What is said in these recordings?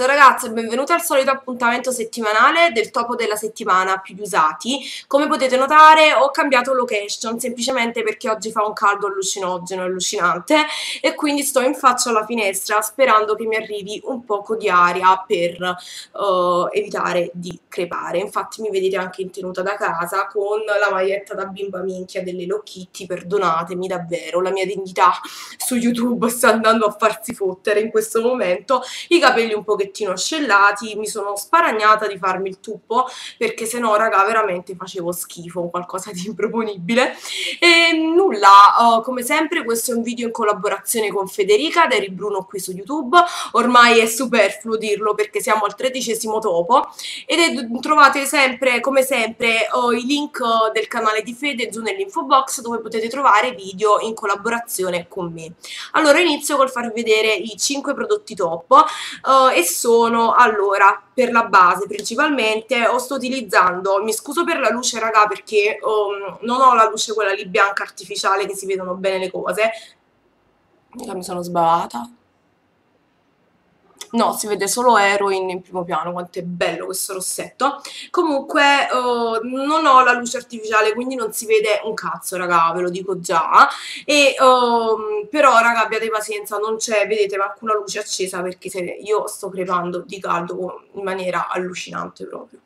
Ciao ragazze, benvenuti al solito appuntamento settimanale del topo della settimana più usati. Come potete notare ho cambiato location semplicemente perché oggi fa un caldo allucinogeno, allucinante e quindi sto in faccia alla finestra sperando che mi arrivi un poco di aria per uh, evitare di crepare. Infatti mi vedete anche in tenuta da casa con la maglietta da bimba minchia delle Kitty, perdonatemi davvero, la mia dignità su YouTube sta andando a farsi fottere in questo momento, i capelli un pochettino pochettino ascellati, mi sono sparagnata di farmi il tuppo perché se no raga veramente facevo schifo, qualcosa di improponibile. E nulla, uh, come sempre questo è un video in collaborazione con Federica da Bruno qui su YouTube, ormai è superfluo dirlo perché siamo al tredicesimo topo. Ed è, trovate sempre, come sempre, uh, i link del canale di Fede giù nell'info box dove potete trovare video in collaborazione con me. Allora inizio col far vedere i 5 prodotti top uh, e sono allora per la base principalmente o sto utilizzando mi scuso per la luce raga perché um, non ho la luce quella lì bianca artificiale che si vedono bene le cose. Mi sono sbavata No, si vede solo Heroin in primo piano, quanto è bello questo rossetto. Comunque uh, non ho la luce artificiale, quindi non si vede un cazzo, raga, ve lo dico già. E, uh, però, raga, abbiate pazienza, non c'è, vedete, manco una luce accesa perché io sto crepando di caldo in maniera allucinante proprio.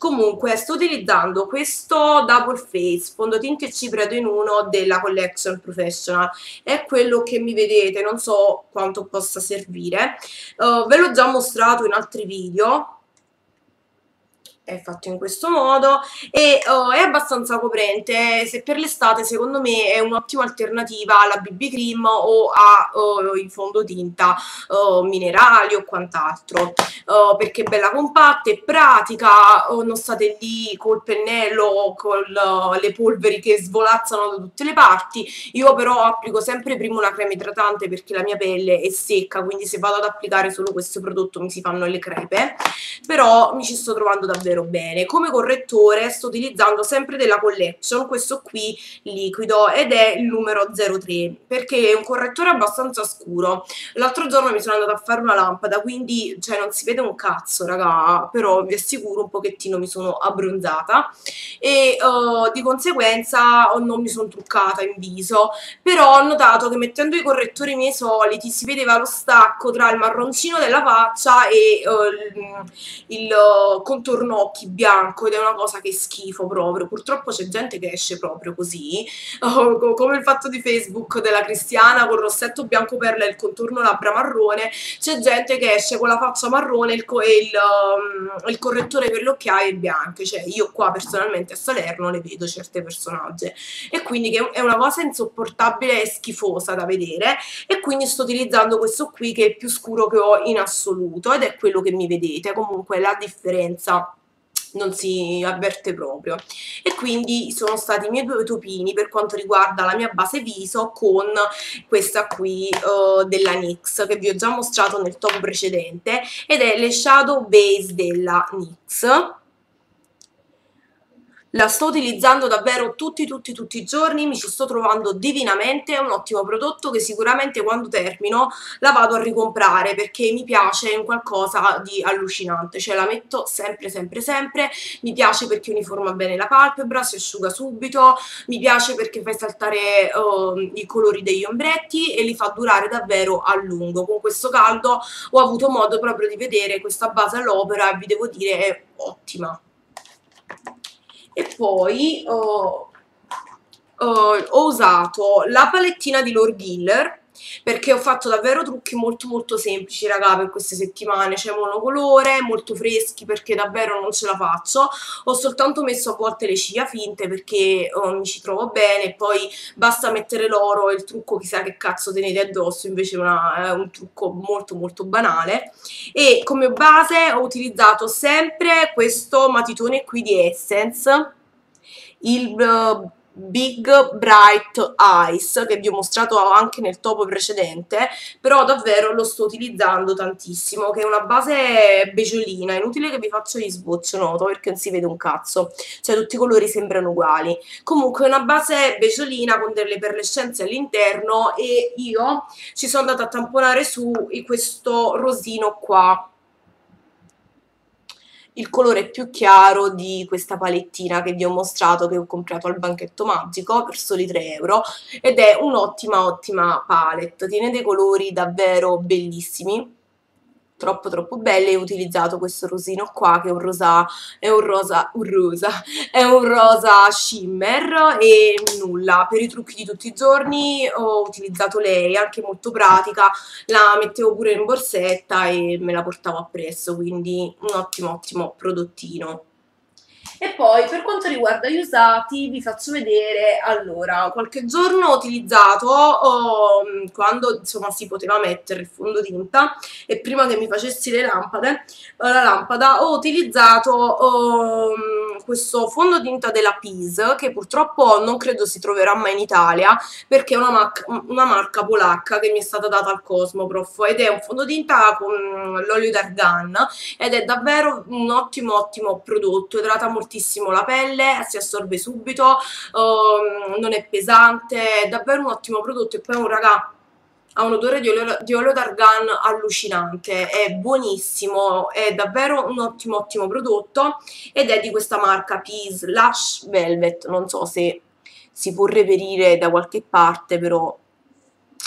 Comunque sto utilizzando questo Double Face fondotinta cipreto in uno della Collection Professional, è quello che mi vedete, non so quanto possa servire, uh, ve l'ho già mostrato in altri video, è fatto in questo modo e uh, è abbastanza coprente. Se per l'estate secondo me è un'ottima alternativa alla BB cream o ai uh, fondotinta uh, minerali o quant'altro. Uh, perché è bella compatta, è pratica non state lì col pennello o con le polveri che svolazzano da tutte le parti. Io però applico sempre prima una crema idratante perché la mia pelle è secca quindi se vado ad applicare solo questo prodotto mi si fanno le crepe. Però mi ci sto trovando davvero davvero bene. Come correttore sto utilizzando sempre della Collection, questo qui liquido, ed è il numero 03, perché è un correttore abbastanza scuro. L'altro giorno mi sono andata a fare una lampada, quindi cioè, non si vede un cazzo, raga, però vi assicuro un pochettino mi sono abbronzata e uh, di conseguenza non mi sono truccata in viso, però ho notato che mettendo i correttori miei soliti si vedeva lo stacco tra il marroncino della faccia e uh, il, il uh, contorno occhi bianco ed è una cosa che schifo proprio. Purtroppo c'è gente che esce proprio così, oh, come il fatto di Facebook della Cristiana con il rossetto bianco perla e il contorno labbra marrone, c'è gente che esce con la faccia marrone e il, il, um, il correttore per le occhiaie bianche, cioè io qua personalmente a Salerno le vedo certe personaggi. E quindi che è una cosa insopportabile e schifosa da vedere. E quindi sto utilizzando questo qui che è il più scuro che ho in assoluto ed è quello che mi vedete, comunque la differenza non si avverte proprio. E quindi sono stati i miei due topini per quanto riguarda la mia base viso con questa qui uh, della NYX che vi ho già mostrato nel top precedente ed è le shadow base della NYX la sto utilizzando davvero tutti tutti tutti i giorni, mi ci sto trovando divinamente, è un ottimo prodotto che sicuramente quando termino la vado a ricomprare perché mi piace, è un qualcosa di allucinante, cioè la metto sempre sempre sempre, mi piace perché uniforma bene la palpebra, si asciuga subito, mi piace perché fa saltare uh, i colori degli ombretti e li fa durare davvero a lungo, con questo caldo ho avuto modo proprio di vedere questa base all'opera e vi devo dire è ottima e poi oh, oh, ho usato la palettina di Lord Giller perché ho fatto davvero trucchi molto molto semplici raga per queste settimane. Cioè monocolore, molto freschi perché davvero non ce la faccio. Ho soltanto messo a volte le ciglia finte perché oh, mi ci trovo bene. Poi basta mettere l'oro e il trucco chissà che cazzo tenete addosso. Invece una, è un trucco molto molto banale. E come base ho utilizzato sempre questo matitone qui di Essence. Il uh, Big Bright Eyes che vi ho mostrato anche nel topo precedente però davvero lo sto utilizzando tantissimo che è una base beggiolina inutile che vi faccio gli swatch noto perché non si vede un cazzo. Cioè tutti i colori sembrano uguali. Comunque è una base beggiolina con delle perlescenze all'interno e io ci sono andata a tamponare su questo rosino qua il colore più chiaro di questa palettina che vi ho mostrato che ho comprato al banchetto magico per soli 3 euro ed è un'ottima ottima palette, tiene dei colori davvero bellissimi troppo troppo belle e ho utilizzato questo rosino qua che è un rosa è un rosa un rosa è un rosa shimmer e nulla. Per i trucchi di tutti i giorni ho utilizzato lei anche molto pratica. La mettevo pure in borsetta e me la portavo appresso quindi un ottimo ottimo prodottino e poi per quanto riguarda gli usati vi faccio vedere, allora, qualche giorno ho utilizzato oh, quando insomma si poteva mettere il fondotinta e prima che mi facessi le lampade, la lampada, ho utilizzato oh, questo fondotinta della Peace che purtroppo non credo si troverà mai in Italia perché è una, marca, una marca polacca che mi è stata data al Cosmoprof ed è un fondotinta con l'olio d'argan ed è davvero un ottimo ottimo prodotto, idrata moltissimo la pelle, si assorbe subito, um, non è pesante, è davvero un ottimo prodotto e poi un raga ha un odore di olio, di olio d'argan allucinante, è buonissimo, è davvero un ottimo ottimo prodotto ed è di questa marca Peace Lush Velvet, non so se si può reperire da qualche parte, però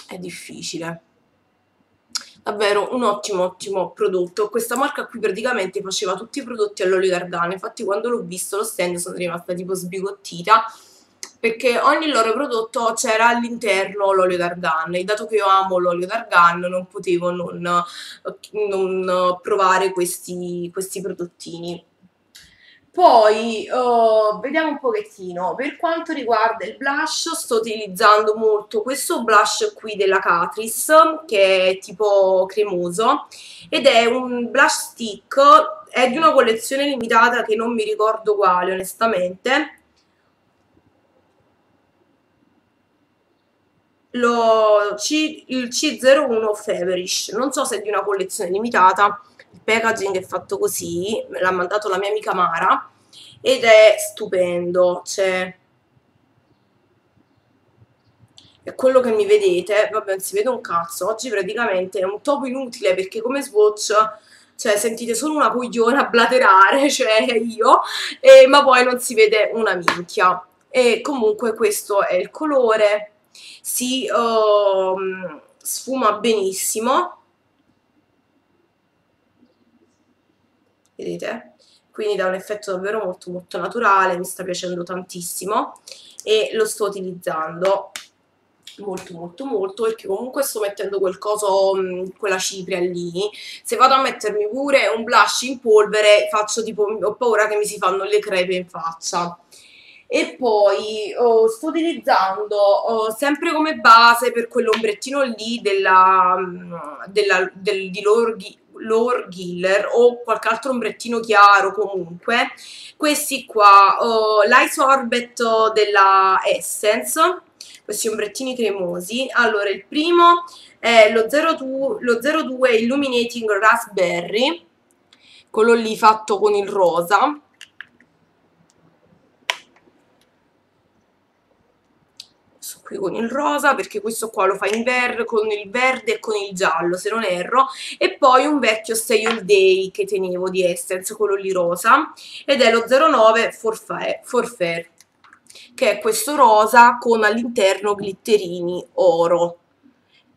è difficile davvero un ottimo ottimo prodotto. Questa marca qui praticamente faceva tutti i prodotti all'olio d'argan. Infatti quando l'ho visto lo stand sono rimasta tipo sbigottita perché ogni loro prodotto c'era all'interno l'olio d'argan. E dato che io amo l'olio d'argan non potevo non, non provare questi, questi prodottini poi uh, vediamo un pochettino, per quanto riguarda il blush sto utilizzando molto questo blush qui della Catrice che è tipo cremoso ed è un blush stick, è di una collezione limitata che non mi ricordo quale onestamente. Lo C, il C01 Feverish, non so se è di una collezione limitata, il packaging è fatto così, me l'ha mandato la mia amica Mara ed è stupendo, cioè è quello che mi vedete, vabbè non si vede un cazzo, oggi praticamente è un topo inutile perché come swatch cioè sentite solo una cogliona blaterare, cioè io, e, ma poi non si vede una minchia. E comunque questo è il colore, si uh, sfuma benissimo vedete? Quindi dà un effetto davvero molto molto naturale mi sta piacendo tantissimo e lo sto utilizzando molto molto molto perché comunque sto mettendo quel coso quella cipria lì. Se vado a mettermi pure un blush in polvere faccio tipo ho paura che mi si fanno le crepe in faccia. E poi oh, sto utilizzando oh, sempre come base per quell'ombrettino lì della, mm, della, del, di Lorghi Lore Giller o qualche altro ombrettino chiaro comunque. Questi qua oh, l'isorbet della Essence questi ombrettini cremosi. Allora il primo è lo 02, lo 02 Illuminating Raspberry quello lì fatto con il rosa qui con il rosa perché questo qua lo fa in verde con il verde e con il giallo se non erro. E poi un vecchio Stay All Day che tenevo di Essence quello lì rosa ed è lo 09 Forfair che è questo rosa con all'interno glitterini oro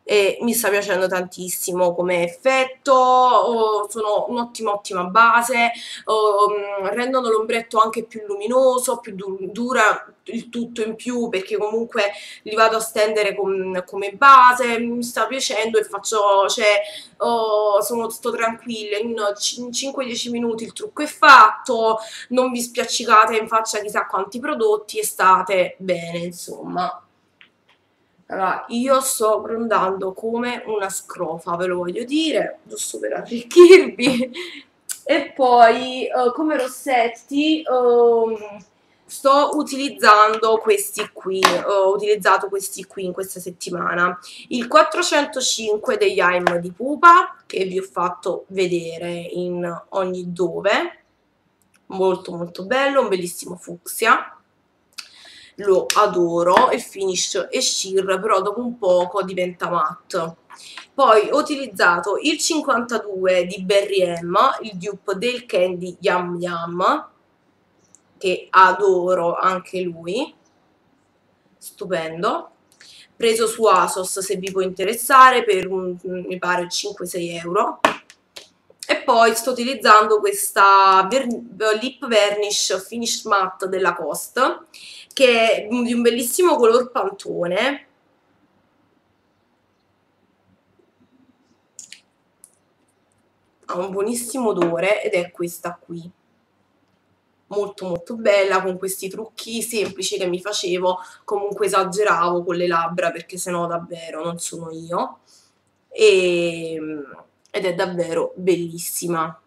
e mi sta piacendo tantissimo come effetto, oh, sono un'ottima ottima base, oh, rendono l'ombretto anche più luminoso, più du dura il tutto in più perché comunque li vado a stendere com come base, mi sta piacendo e faccio, cioè, oh, sono sto tranquilla, in 5-10 minuti il trucco è fatto, non vi spiaccicate in faccia chissà quanti prodotti e state bene, insomma. Allora, io sto grondando come una scrofa, ve lo voglio dire, giusto per arricchirvi. e poi, uh, come rossetti, um, sto utilizzando questi qui, ho utilizzato questi qui in questa settimana. Il 405 degli AIM di Pupa, che vi ho fatto vedere in ogni dove, molto molto bello, un bellissimo fucsia lo adoro il finish è sheer però dopo un poco diventa matte poi ho utilizzato il 52 di Berry M il dupe del candy Yum Yum che adoro anche lui. Stupendo. Preso su Asos se vi può interessare per un, mi pare 5-6 euro. E poi sto utilizzando questa ver lip varnish finish matte della Cost che è di un bellissimo color pantone. Ha un buonissimo odore ed è questa qui. Molto molto bella con questi trucchi semplici che mi facevo. Comunque esageravo con le labbra perché sennò davvero non sono io. E, ed è davvero bellissima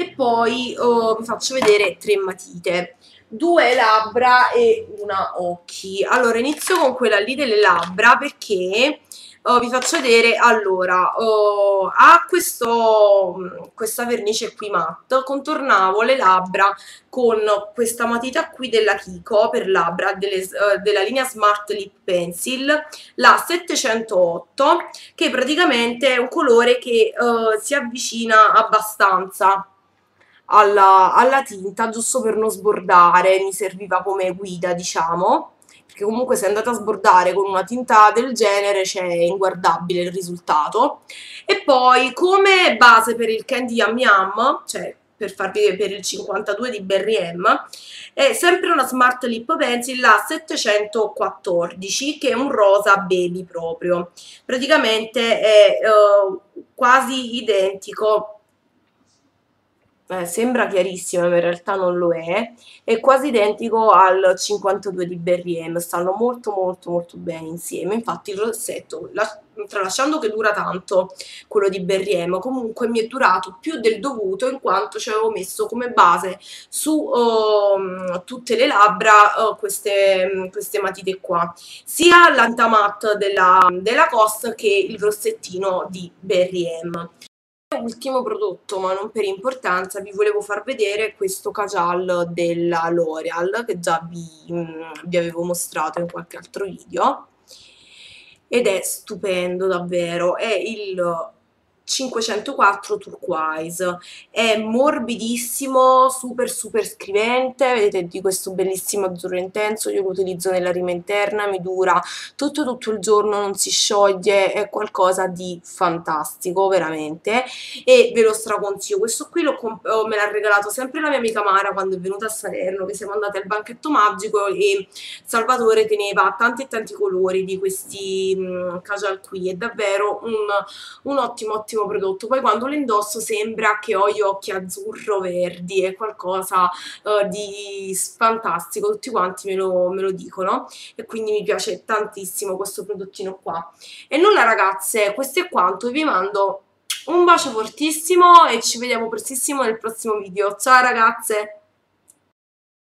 e poi oh, vi faccio vedere tre matite. Due labbra e una occhi. Allora inizio con quella lì delle labbra perché oh, vi faccio vedere allora oh, a questo, questa vernice qui matte contornavo le labbra con questa matita qui della Kiko per labbra delle, uh, della linea Smart Lip Pencil la 708 che praticamente è un colore che uh, si avvicina abbastanza alla, alla tinta giusto per non sbordare mi serviva come guida diciamo. Perché comunque se andate a sbordare con una tinta del genere c'è inguardabile il risultato. E poi come base per il Candy Yum Yum cioè per farvi per il 52 di Berry M è sempre una Smart Lip Pencil la 714 che è un rosa baby proprio. Praticamente è uh, quasi identico eh, sembra chiarissimo ma in realtà non lo è, è quasi identico al 52 di Berry M, stanno molto molto molto bene insieme, infatti il rossetto, la, tralasciando che dura tanto quello di Berry M, comunque mi è durato più del dovuto in quanto ci avevo messo come base su uh, tutte le labbra uh, queste, queste, matite qua, sia l'antamatte della, della Cost che il rossettino di Berry M. Ultimo prodotto, ma non per importanza, vi volevo far vedere questo cajal della L'Oreal che già vi, mm, vi avevo mostrato in qualche altro video. Ed è stupendo davvero, è il 504 turquoise. È morbidissimo super super scrivente. Vedete di questo bellissimo azzurro intenso io lo utilizzo nella rima interna mi dura tutto tutto il giorno non si scioglie è qualcosa di fantastico veramente. E ve lo straconsiglio. Questo qui oh, me l'ha regalato sempre la mia amica Mara quando è venuta a Salerno che siamo andati al banchetto magico e Salvatore teneva tanti e tanti colori di questi mh, mm, casual qui. È davvero un, un ottimo ottimo bellissimo prodotto, poi quando lo indosso sembra che ho gli occhi azzurro-verdi, è qualcosa uh, di fantastico, tutti quanti me lo, me lo dicono e quindi mi piace tantissimo questo prodottino qua. E nulla ragazze, questo è quanto, vi mando un bacio fortissimo e ci vediamo prestissimo nel prossimo video. Ciao ragazze!